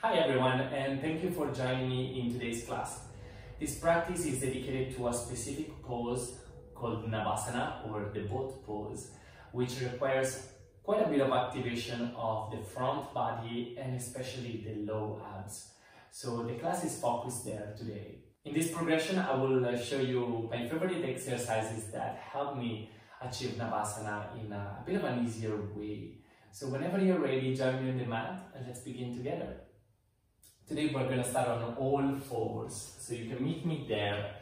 Hi everyone and thank you for joining me in today's class. This practice is dedicated to a specific pose called Navasana or the boat pose which requires quite a bit of activation of the front body and especially the low abs. So the class is focused there today. In this progression I will uh, show you my favorite exercises that help me achieve Navasana in a, a bit of an easier way. So whenever you're ready, join me on the mat and let's begin together. Today we're going to start on all fours, so you can meet me there.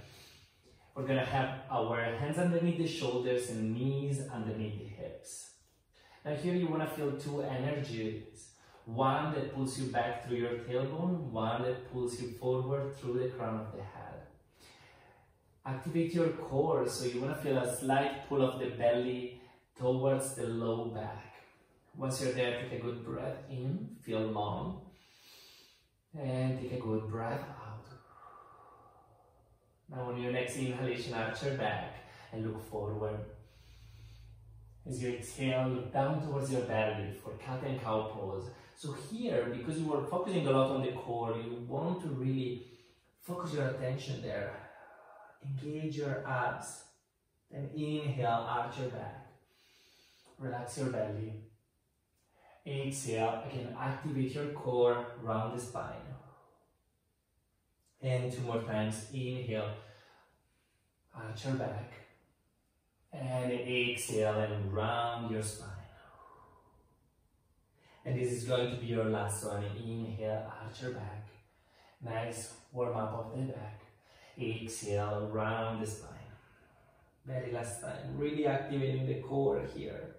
We're going to have our hands underneath the shoulders and knees underneath the hips. Now here you want to feel two energies. One that pulls you back through your tailbone, one that pulls you forward through the crown of the head. Activate your core, so you want to feel a slight pull of the belly towards the low back. Once you're there, take a good breath in, feel long. And take a good breath out. Now on your next inhalation, arch your back and look forward. As you exhale, look down towards your belly for cat and cow pose. So here, because you were focusing a lot on the core, you want to really focus your attention there. Engage your abs. Then inhale, arch your back. Relax your belly. Exhale, again, activate your core, round the spine. And two more times, inhale, uh, arch your back. And exhale and round your spine. And this is going to be your last one. Inhale, uh, arch your back. Nice warm up of the back. Exhale, round the spine. Very last time. Really activating the core here.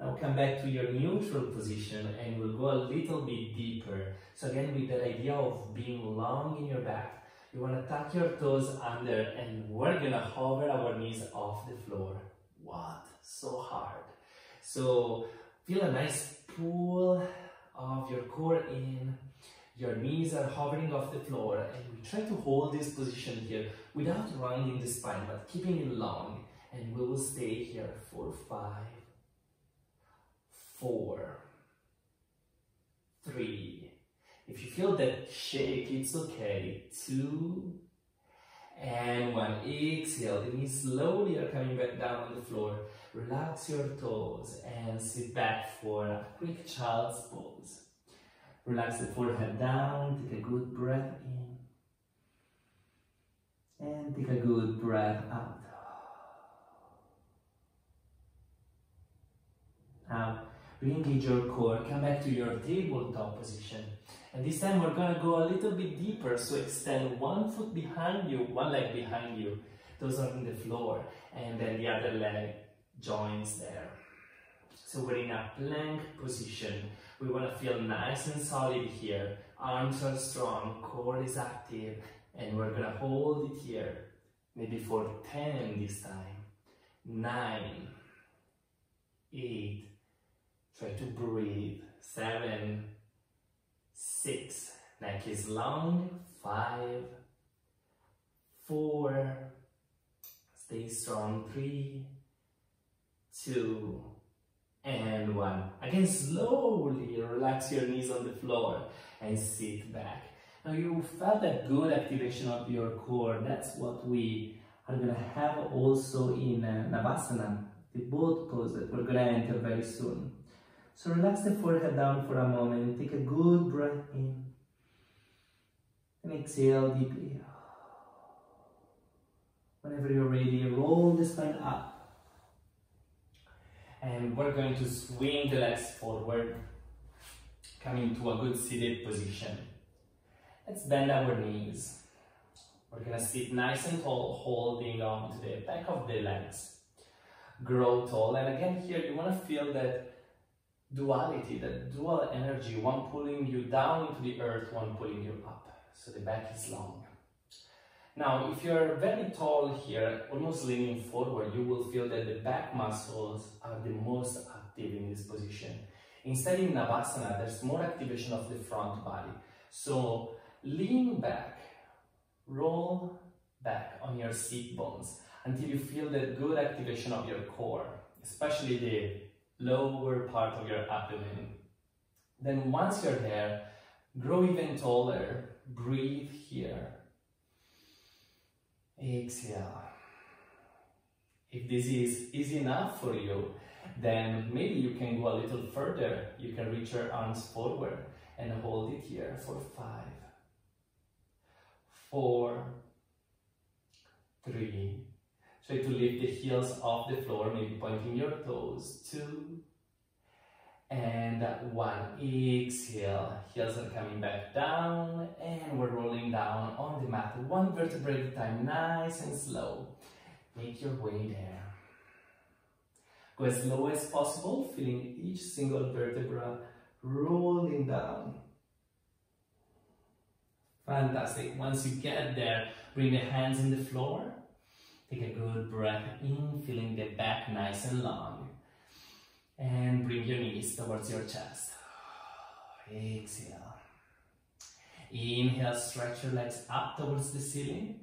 Now come back to your neutral position and we'll go a little bit deeper. So again, with the idea of being long in your back, you want to tuck your toes under and we're gonna hover our knees off the floor. What? So hard. So feel a nice pull of your core in. Your knees are hovering off the floor and we try to hold this position here without rounding the spine, but keeping it long. And we will stay here for five, four, three. If you feel that shake, it's okay. Two, and one. Exhale, the knees slowly are coming back down on the floor. Relax your toes and sit back for a quick child's pose. Relax the forehead down, take a good breath in. And take a good breath out. Now, re-engage your core, come back to your tabletop position. And this time we're gonna go a little bit deeper, so extend one foot behind you, one leg behind you. Those are in the floor, and then the other leg joins there. So we're in a plank position. We wanna feel nice and solid here. Arms are strong, core is active, and we're gonna hold it here. Maybe for 10 this time. Nine, eight, try to breathe. Seven, six, neck is long, five, four, stay strong, three, two, and one. Again, slowly relax your knees on the floor and sit back. Now you felt that good activation of your core. That's what we are gonna have also in uh, Navasana, the boat pose that we're gonna enter very soon. So relax the forehead down for a moment. Take a good breath in. And exhale deeply. Whenever you're ready, roll the spine up. And we're going to swing the legs forward, coming to a good seated position. Let's bend our knees. We're gonna sit nice and tall, holding on to the back of the legs. Grow tall, and again here you wanna feel that duality, that dual energy, one pulling you down into the earth, one pulling you up. So the back is long. Now, if you're very tall here, almost leaning forward, you will feel that the back muscles are the most active in this position. Instead, in Navasana, there's more activation of the front body. So, lean back, roll back on your seat bones until you feel that good activation of your core, especially the lower part of your abdomen. Then once you're there, Grow even taller. Breathe here. Exhale. If this is easy enough for you, then maybe you can go a little further. You can reach your arms forward and hold it here for five, four, three. Try to lift the heels off the floor, maybe pointing your toes. Two, and one. Exhale. Heels are coming back down, and we're rolling down on the mat. One vertebrae at a time, nice and slow. Make your way there. Go as low as possible, feeling each single vertebra rolling down. Fantastic. Once you get there, bring the hands in the floor. Take a good breath in, feeling the back nice and long. And bring your knees towards your chest. Exhale. Inhale, stretch your legs up towards the ceiling.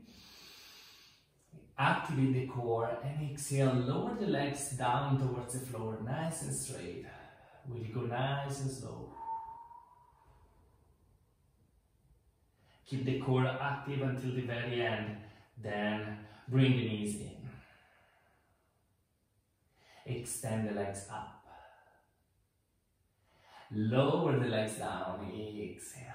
Activate the core and exhale, lower the legs down towards the floor, nice and straight. You go nice and slow? Keep the core active until the very end, then bring the knees in. Extend the legs up. Lower the legs down, exhale.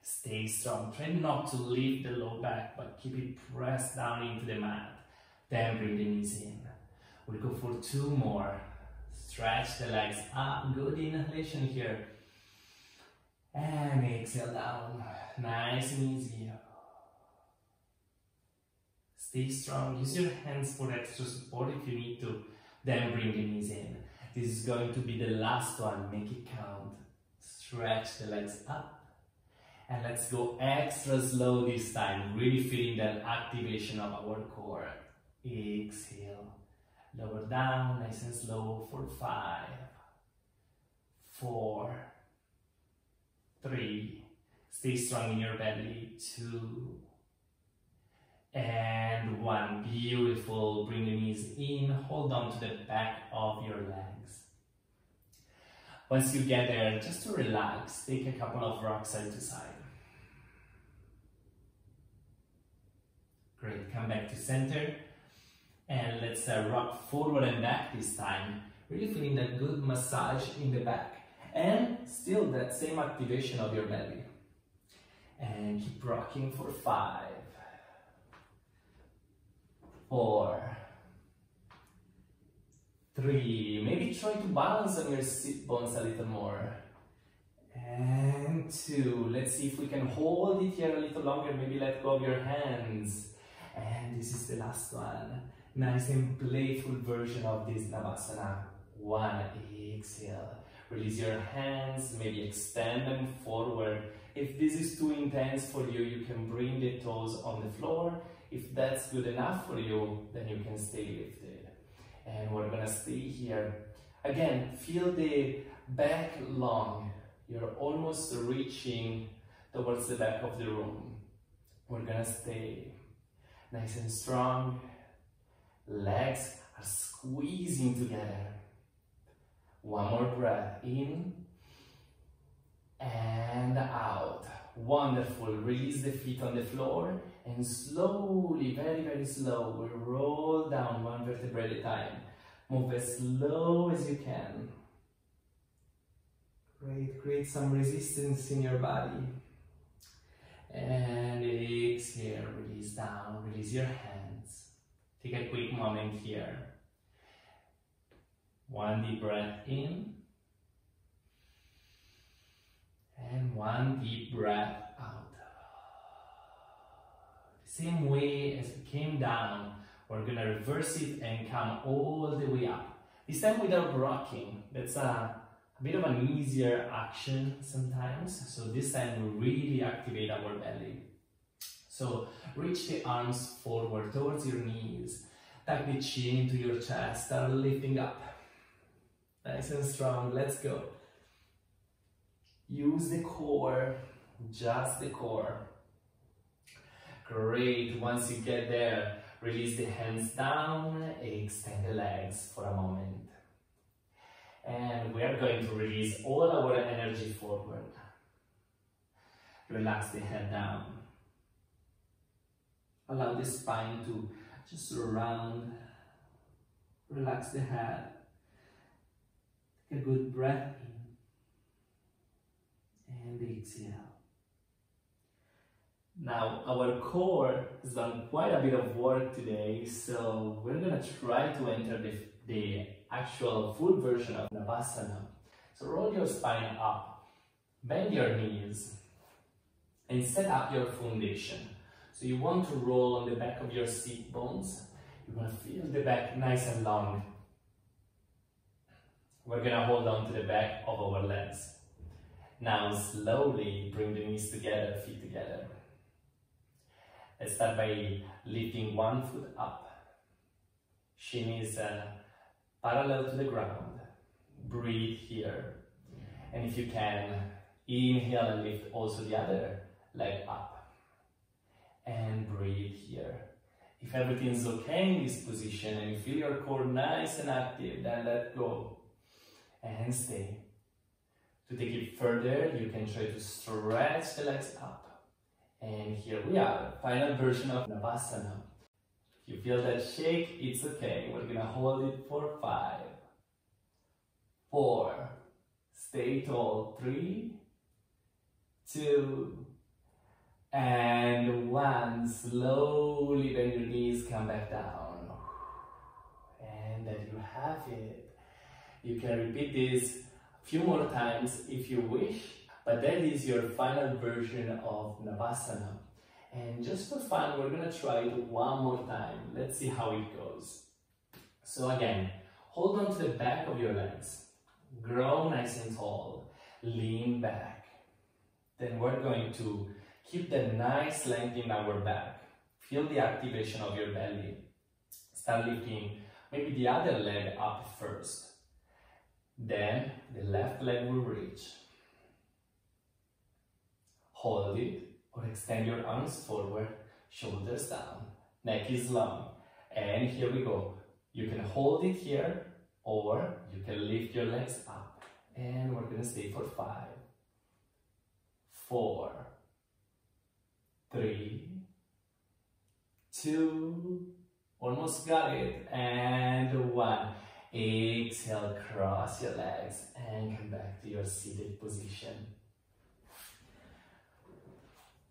Stay strong. Try not to lift the low back, but keep it pressed down into the mat. Then bring the knees in. We'll go for two more. Stretch the legs up. Good inhalation here. And exhale down. Nice and easy. Stay strong. Use your hands for extra support if you need to. Then bring the knees in. This is going to be the last one. Make it count. Stretch the legs up and let's go extra slow this time, really feeling that activation of our core. Exhale, lower down, nice and slow for five, four, three, stay strong in your belly, two, and one. Beautiful, bring the knees in, hold on to the back of your legs. Once you get there, just to relax, take a couple of rocks side to side. Great, come back to center. And let's uh, rock forward and back this time. Really feeling that good massage in the back. And still that same activation of your belly. And keep rocking for five, four, three. Maybe try to balance on your sit bones a little more. And two. Let's see if we can hold it here a little longer. Maybe let go of your hands. And this is the last one. Nice and playful version of this Navasana. One, exhale. Release your hands, maybe extend them forward. If this is too intense for you, you can bring the toes on the floor. If that's good enough for you, then you can stay lifted. And we're gonna stay here. Again, feel the back long. You're almost reaching towards the back of the room. We're gonna stay nice and strong. Legs are squeezing together. One more breath in and out. Wonderful. Release the feet on the floor and slowly, very, very slow, we roll down one vertebra at a time. Move as slow as you can. Great, create some resistance in your body. And exhale, release down, release your hands. Take a quick moment here. One deep breath in. And one deep breath same way as we came down, we're gonna reverse it and come all the way up. This time without rocking. That's a a bit of an easier action sometimes. So this time we really activate our belly. So reach the arms forward towards your knees. Tuck the chin into your chest. Start lifting up. Nice and strong. Let's go. Use the core, just the core. Great. Once you get there, release the hands down, extend the legs for a moment. And we are going to release all our energy forward. Relax the head down. Allow the spine to just round. Relax the head. Take a good breath in and exhale. Now, our core has done quite a bit of work today, so we're gonna try to enter the, the actual full version of Navasana. So roll your spine up, bend your knees, and set up your foundation. So you want to roll on the back of your seat bones. You want to feel the back nice and long. We're gonna hold on to the back of our legs. Now slowly bring the knees together, feet together. Let's start by lifting one foot up. Shin is uh, parallel to the ground. Breathe here. And if you can, inhale and lift also the other leg up. And breathe here. If everything's okay in this position and you feel your core nice and active, then let go and stay. To take it further, you can try to stretch the legs up and here we are, final version of Navasana. If you feel that shake, it's okay. We're gonna hold it for five, four, stay tall, three, two, and one. Slowly bend your knees, come back down. And there you have it. You can repeat this a few more times if you wish. But that is your final version of Navasana. And just for fun, we're gonna try it one more time. Let's see how it goes. So again, hold on to the back of your legs. Grow nice and tall. Lean back. Then we're going to keep the nice length in our back. Feel the activation of your belly. Start lifting maybe the other leg up first. Then the left leg will reach hold it or extend your arms forward, shoulders down, neck is long. And here we go. You can hold it here or you can lift your legs up. And we're gonna stay for five, four, three, two, almost got it, and one. Exhale, cross your legs and come back to your seated position.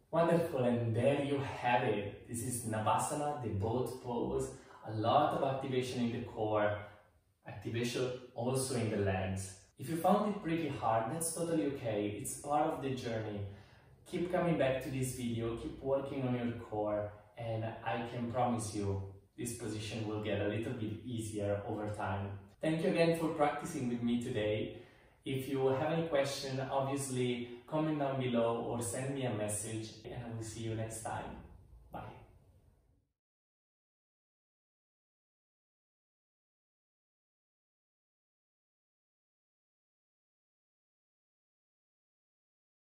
Wonderful, and there you have it. This is Navasana, the boat pose. A lot of activation in the core, activation also in the legs. If you found it pretty hard, that's totally okay. It's part of the journey. Keep coming back to this video, keep working on your core, and I can promise you this position will get a little bit easier over time. Thank you again for practicing with me today. If you have any question, obviously comment down below or send me a message and I will see you next time.